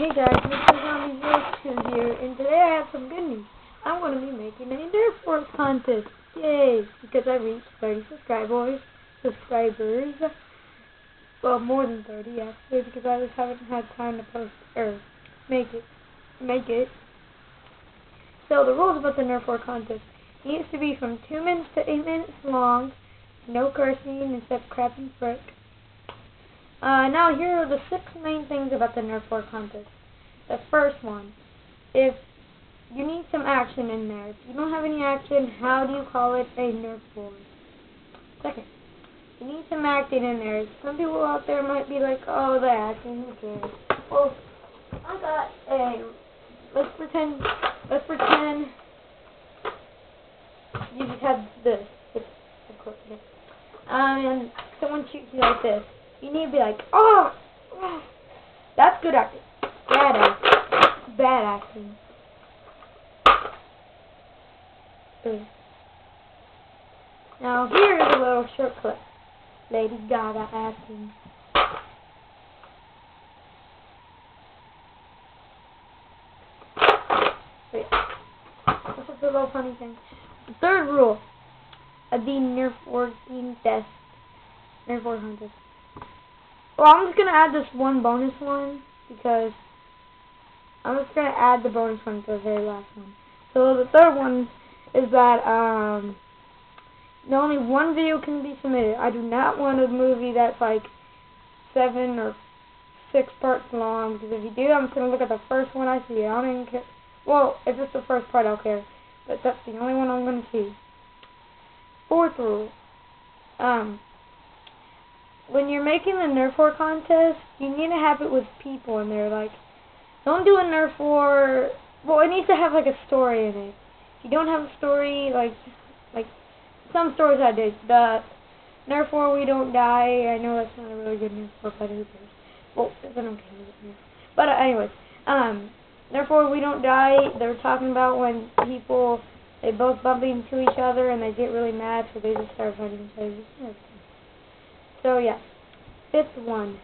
Hey guys, Mr. Zombie 2 here, and today I have some good news. I'm going to be making a Nerf Wars contest. Yay! Because I reached 30 subscribers. Subscribers. Well, more than 30 actually, because I just haven't had time to post or make it. Make it. So the rules about the Nerf War contest. Needs to be from 2 minutes to 8 minutes long. No cursing except crap and frick. Uh, now here are the six main things about the Nerf War contest. The first one, if you need some action in there. If you don't have any action, how do you call it a Nerf War? Second, you need some acting in there. Some people out there might be like, oh, the acting, who cares? Well, I got a, let's pretend, let's pretend you just have this. It's, of course, yeah. Um, and someone shoots you like this. You need to be like, oh, oh, that's good acting. Bad acting. Bad acting. Ugh. Now here's a little short clip. Lady Gaga acting. Wait. This is a little funny thing. The third rule of the Nerf working test. Nerf War Hunters. Well, I'm just gonna add this one bonus one because I'm just gonna add the bonus one to the very last one. So the third one is that um, only one video can be submitted. I do not want a movie that's like seven or six parts long because if you do, I'm just gonna look at the first one I see. I don't even care. Well, if it's the first part, I'll care. But that's the only one I'm gonna see. Fourth rule. Um, when you're making the Nerf War contest, you need to have it with people in there. Like, don't do a Nerf War. Well, it needs to have like a story in it. If you don't have a story, like, like some stories I did. The Nerf War We Don't Die. I know that's not a really good Nerf War, but who cares? Well, it's an okay Nerf. But uh, anyways, um, Nerf War We Don't Die. They were talking about when people they both bump into each other and they get really mad, so they just start fighting each other. So yeah, fifth one,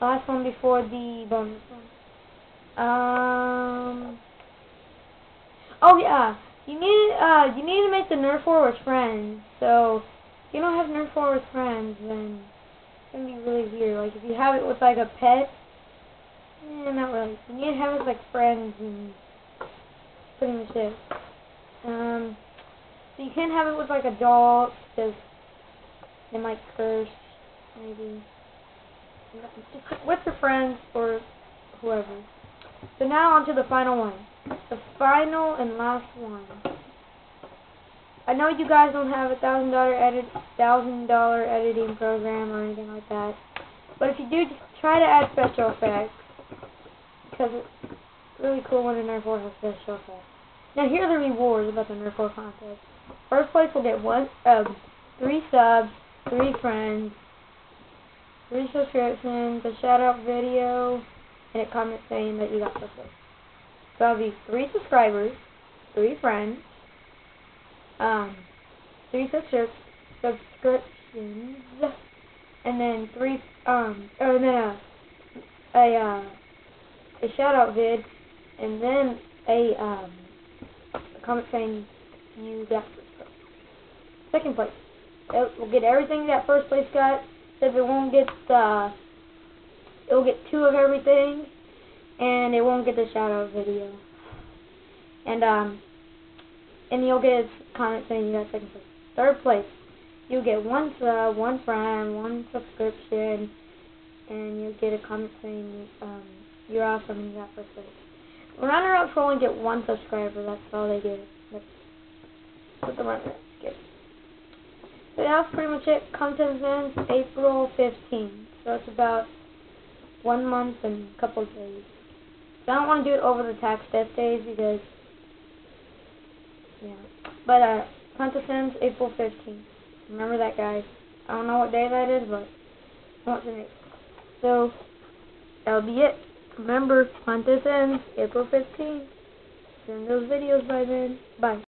last one before the bonus one. Um. Oh yeah, you need uh you need to make the Nerf War with friends. So if you don't have Nerf War with friends, then it's gonna be really weird. Like if you have it with like a pet, eh, not really. You need to have it with like friends and pretty much it. Um. So you can't have it with like adults because they might curse, maybe. With your friends or whoever. So now on to the final one. The final and last one. I know you guys don't have a thousand dollar edit thousand dollar editing program or anything like that. But if you do just try to add special effects. Because it's really cool when a Nerf War has special effects. Now here are the rewards about the Nerf War contest. First place will get one um three subs three friends, three subscriptions, a shout out video, and a comment saying that you got this. So I'll be three subscribers, three friends, um, three subscri subscriptions, and then three, um, oh, then a, a, uh, a shout out vid, and then a, um, a comment saying you got this. Second place We'll get everything that first place got. If it won't get uh, it will get two of everything, and it won't get the out video. And um, and you'll get a comment saying you got second place. Third place, you'll get one sub, one friend, one subscription, and you'll get a comment saying um, you're awesome and you got first place. Runner-ups will only get one subscriber. That's all they get. That's what the runner-ups get. That's pretty much it. Content ends April 15th. So it's about one month and a couple of days. So I don't want to do it over the tax death days because, yeah. But uh, contest ends April 15th. Remember that, guys. I don't know what day that is, but what's in it. So that'll be it. Remember, contest ends April 15th. Send those videos by then. Bye.